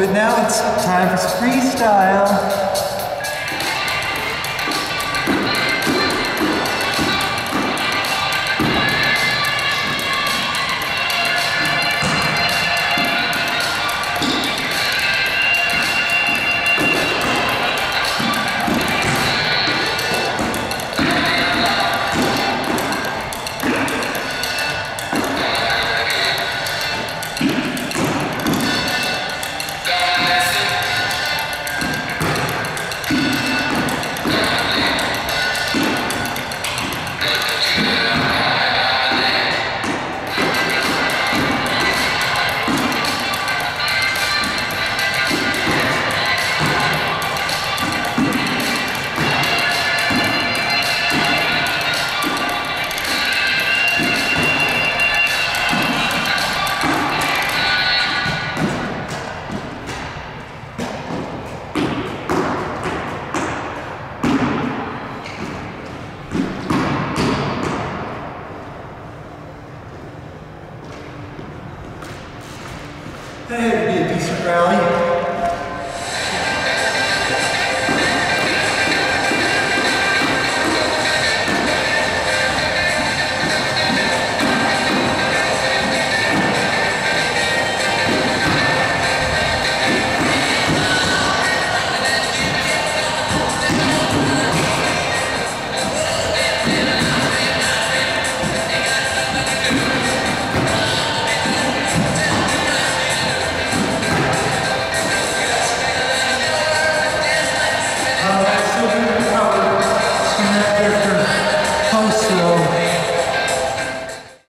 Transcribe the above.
But now it's time for freestyle. That'd be a decent rally.